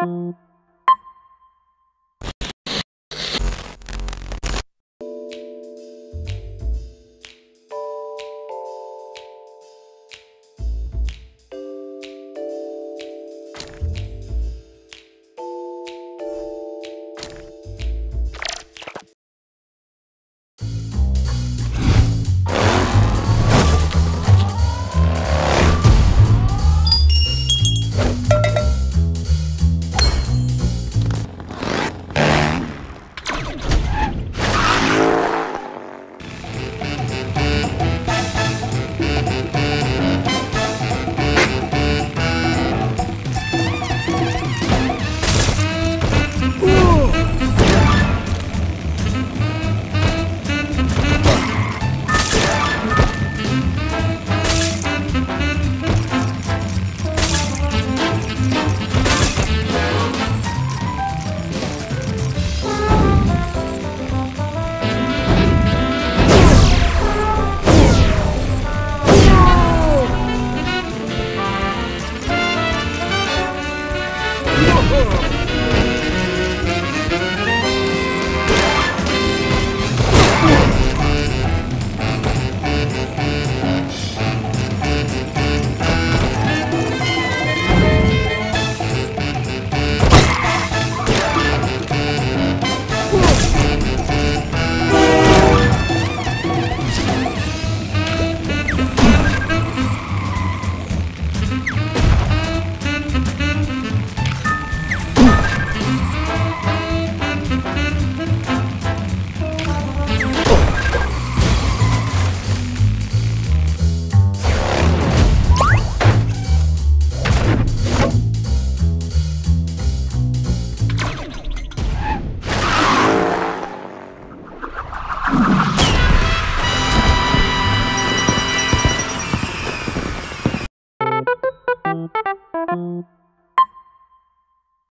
You.